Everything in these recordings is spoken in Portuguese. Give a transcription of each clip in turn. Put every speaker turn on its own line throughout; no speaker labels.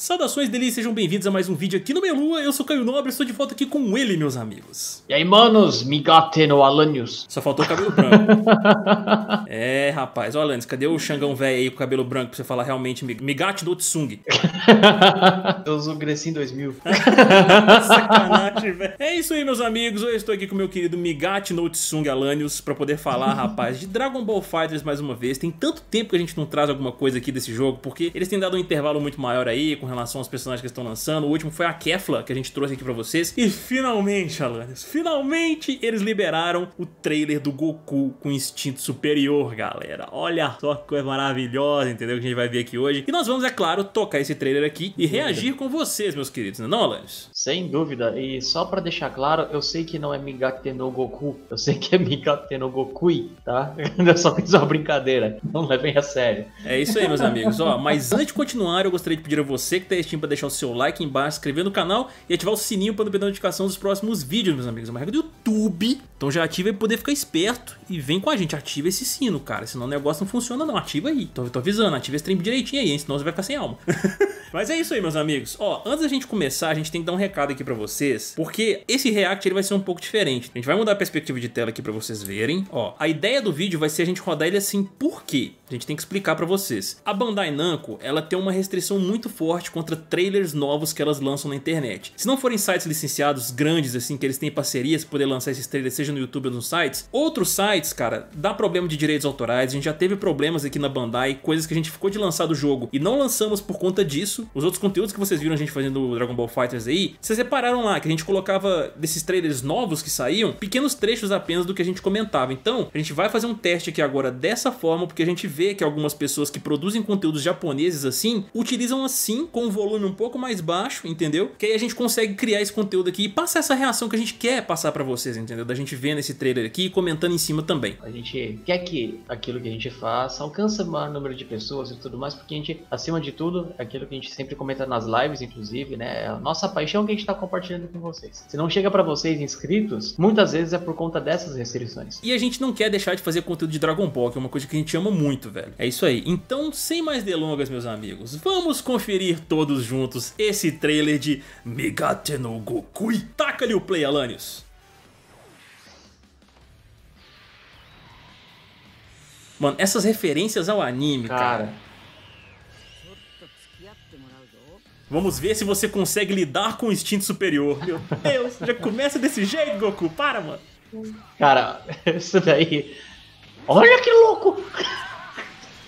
Saudações delícias, sejam bem-vindos a mais um vídeo aqui no Melua. Eu sou Caio Nobre, estou de volta aqui com ele, meus amigos.
E aí, manos, migate no Alanios.
Só faltou o cabelo branco. é, rapaz, ó, Alanis, cadê o Xangão velho aí com o cabelo branco pra você falar realmente migate no Tsung?
eu uso o Grecin 2000.
Sacanagem, velho. É isso aí, meus amigos. Eu estou aqui com o meu querido Migate no Tsung Alanios pra poder falar, rapaz, de Dragon Ball Fighters mais uma vez. Tem tanto tempo que a gente não traz alguma coisa aqui desse jogo, porque eles têm dado um intervalo muito maior aí, com relação aos personagens que estão lançando. O último foi a Kefla, que a gente trouxe aqui pra vocês. E finalmente, Alanis, finalmente eles liberaram o trailer do Goku com instinto superior, galera. Olha só que coisa maravilhosa, entendeu? Que a gente vai ver aqui hoje. E nós vamos, é claro, tocar esse trailer aqui e reagir com vocês, meus queridos, não é Alanis?
Sem dúvida. E só pra deixar claro, eu sei que não é Migate no Goku, eu sei que é Migate no Gokui, tá? Eu só fiz uma brincadeira, não levem a sério.
É isso aí, meus amigos. Ó, mas antes de continuar, eu gostaria de pedir a você que tá assistindo para deixar o seu like embaixo, se inscrever no canal e ativar o sininho para não perder notificação dos próximos vídeos, meus amigos. É uma regra do YouTube. Então já ativa e poder ficar esperto e vem com a gente. Ativa esse sino, cara. Senão o negócio não funciona não. Ativa aí. Tô, tô avisando. Ativa esse trem direitinho aí, hein? Senão você vai ficar sem alma. Mas é isso aí, meus amigos. Ó, antes da gente começar, a gente tem que dar um recado aqui pra vocês, porque esse react ele vai ser um pouco diferente. A gente vai mudar a perspectiva de tela aqui pra vocês verem. Ó, a ideia do vídeo vai ser a gente rodar ele assim, por quê? A gente tem que explicar pra vocês. A Bandai Namco, ela tem uma restrição muito forte contra trailers novos que elas lançam na internet. Se não forem sites licenciados grandes, assim, que eles têm parcerias pra poder lançar esses trailers, seja no YouTube ou nos sites, outros sites, cara, dá problema de direitos autorais, a gente já teve problemas aqui na Bandai, coisas que a gente ficou de lançar do jogo e não lançamos por conta disso. Os outros conteúdos que vocês viram a gente fazendo do Dragon Ball Fighters aí, vocês repararam lá que a gente colocava desses trailers novos que saíam, pequenos trechos apenas do que a gente comentava. Então, a gente vai fazer um teste aqui agora dessa forma, porque a gente vê que algumas pessoas que produzem conteúdos japoneses assim, utilizam assim, com um volume um pouco mais baixo, entendeu? Que aí a gente consegue criar esse conteúdo aqui e passar essa reação que a gente quer passar para vocês, entendeu? Da gente vendo esse trailer aqui e comentando em cima também.
A gente quer que aquilo que a gente faça alcance o maior número de pessoas e tudo mais, porque a gente, acima de tudo, é aquilo que a gente sempre comenta nas lives, inclusive, né? É a nossa paixão que a gente tá compartilhando com vocês. Se não chega para vocês inscritos, muitas vezes é por conta dessas restrições.
E a gente não quer deixar de fazer conteúdo de Dragon Ball, que é uma coisa que a gente ama muito, velho. É isso aí. Então, sem mais delongas, meus amigos, vamos conferir todos juntos esse trailer de Megate no Gokui. Taca-lhe o play, Alanios. Mano, essas referências ao anime, cara. cara. Vamos ver se você consegue lidar com o instinto superior. Meu Deus, já começa desse jeito, Goku. Para, mano.
Cara, isso daí. Olha que louco!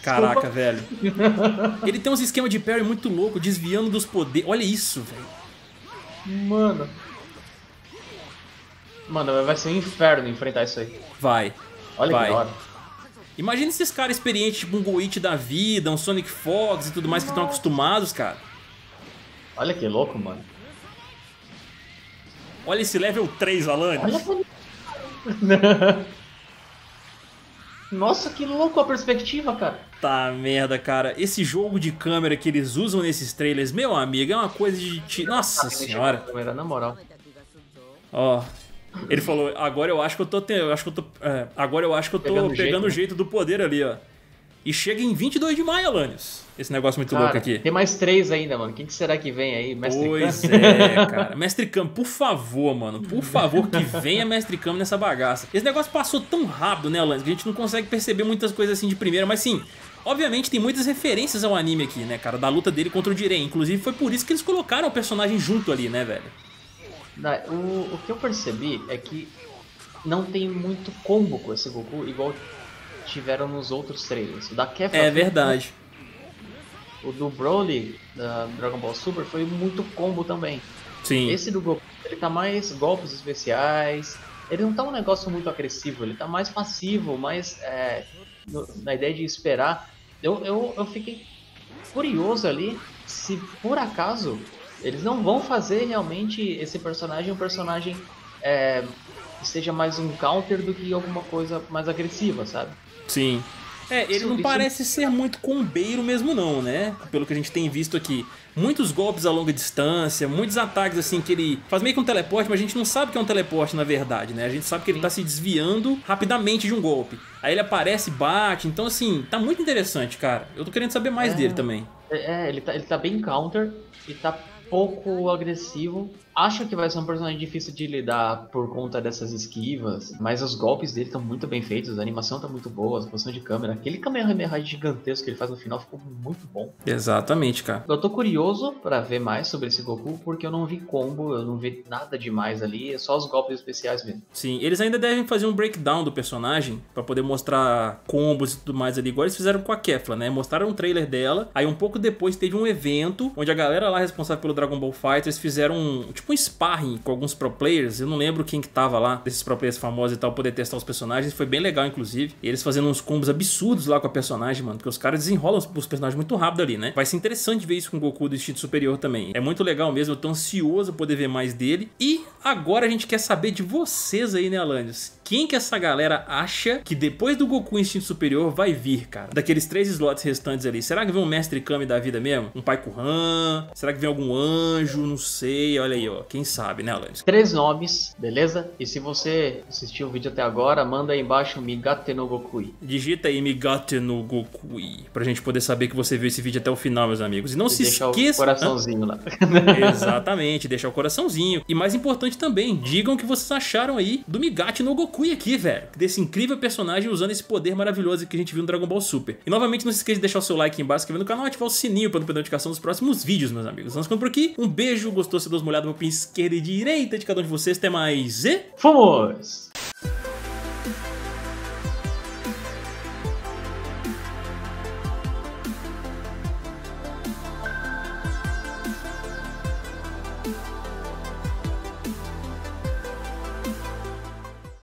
Caraca, Desculpa. velho. Ele tem uns esquemas de parry muito louco, desviando dos poderes. Olha isso, velho.
Mano. Mano, vai ser um inferno enfrentar isso aí.
Vai.
Olha
vai.
que hora.
Imagina esses caras experientes, tipo um Goichi da vida, um Sonic Fox e tudo mais que estão acostumados, cara.
Olha que louco, mano.
Olha esse level 3, Alanis. Olha
Nossa, que louco a perspectiva, cara.
Tá merda, cara. Esse jogo de câmera que eles usam nesses trailers, meu amigo, é uma coisa de. Nossa senhora.
Câmera, na moral.
Ó. Ele falou, agora eu acho que eu tô. Eu acho que eu tô. É, agora eu acho que eu tô pegando, pegando o jeito, jeito do poder ali, ó. E chega em 22 de maio, Alanis. Esse negócio muito cara, louco aqui.
Tem mais três ainda, mano. Quem que será que vem aí?
Mestre Pois Cam? é, cara. Mestre Cam, por favor, mano. Por favor, que venha Mestre Cam nessa bagaça. Esse negócio passou tão rápido, né, Alanis, que a gente não consegue perceber muitas coisas assim de primeira. Mas sim, Obviamente tem muitas referências ao anime aqui, né, cara? Da luta dele contra o Jiren. Inclusive foi por isso que eles colocaram o personagem junto ali, né, velho?
O, o que eu percebi é que não tem muito combo com esse Goku, igual tiveram nos outros trailers. O da Kefla
é verdade.
O do Broly, da Dragon Ball Super, foi muito combo também.
Sim.
Esse do Goku, ele tá mais golpes especiais. Ele não tá um negócio muito agressivo, ele tá mais passivo, mais é, no, na ideia de esperar. Eu, eu, eu fiquei curioso ali se por acaso eles não vão fazer realmente esse personagem um personagem é, que seja mais um counter do que alguma coisa mais agressiva, sabe?
Sim. É, ele
Isso-
não
isso-
parece ser muito combeiro mesmo não, né? Pelo que a gente tem visto aqui. Muitos golpes a longa distância, muitos ataques assim que ele faz meio que um teleporte, mas a gente não sabe que é um teleporte na verdade, né? A gente sabe que ele tá se desviando rapidamente de um golpe. Aí ele aparece e bate, então assim, tá muito interessante, cara. Eu tô querendo saber mais
É.
dele também.
É, ele tá, ele tá bem counter e tá pouco agressivo. Acho que vai ser um personagem difícil de lidar por conta dessas esquivas, mas os golpes dele estão muito bem feitos, a animação tá muito boa, a posição de câmera. Aquele Kamehameha gigantesco que ele faz no final ficou muito bom.
Exatamente, cara.
Eu tô curioso pra ver mais sobre esse Goku, porque eu não vi combo, eu não vi nada demais ali, é só os golpes especiais mesmo.
Sim, eles ainda devem fazer um breakdown do personagem pra poder mostrar combos e tudo mais ali, igual eles fizeram com a Kefla, né? Mostraram um trailer dela, aí um pouco depois teve um evento onde a galera lá responsável pelo Dragon Ball Fighters fizeram um, tipo um sparring com alguns pro players, eu não lembro quem que tava lá, desses pro players famosos e tal, poder testar os personagens, foi bem legal inclusive. E eles fazendo uns combos absurdos lá com a personagem, mano, porque os caras desenrolam os, personagens muito rápido ali, né? Vai ser interessante ver isso com o Goku do instinto superior também. É muito legal mesmo, eu tô ansioso poder ver mais dele. E agora a gente quer saber de vocês aí, né, Alanios? Quem que essa galera acha que depois do Goku Instinto Superior vai vir, cara? Daqueles três slots restantes ali. Será que vem um Mestre Kami da vida mesmo? Um Pai Kuhan? Será que vem algum anjo? Não sei. Olha aí, ó. Quem sabe, né, Alanios?
Três nomes, beleza? E se você assistiu o vídeo até agora, manda aí embaixo Migate no Gokui.
Digita aí Migate no Gokui pra gente poder saber que você viu esse vídeo até o final, meus amigos. E não
E
se
deixa
esqueça.
o coraçãozinho lá.
Exatamente, deixar o coraçãozinho. E mais importante também, digam o que vocês acharam aí do Migate no Gokui aqui, velho. Desse incrível personagem usando esse poder maravilhoso que a gente viu no Dragon Ball Super. E novamente, não se esqueça de deixar o seu like aqui embaixo, se inscrever no canal e ativar o sininho para não perder a notificação dos próximos vídeos, meus amigos. Vamos ficando por aqui. Um beijo, gostou? Se deu uma olhada pin esquerda e direita de cada um de vocês. Até mais e...
Fomos!